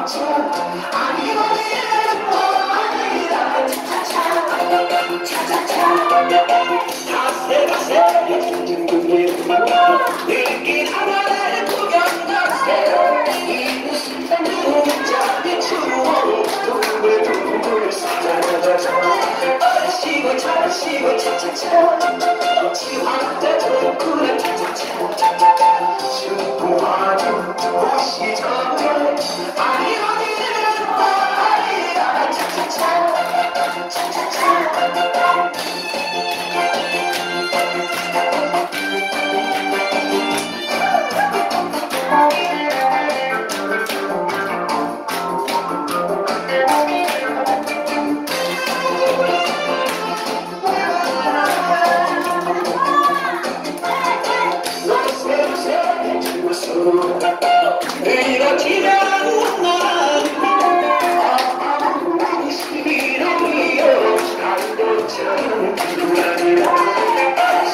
아, 시고 차시고 차차차. 지화도 그래.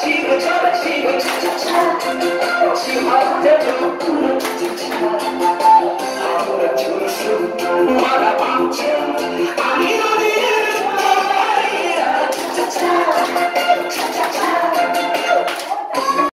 지금 저만 지금 차차차. 지금 어때도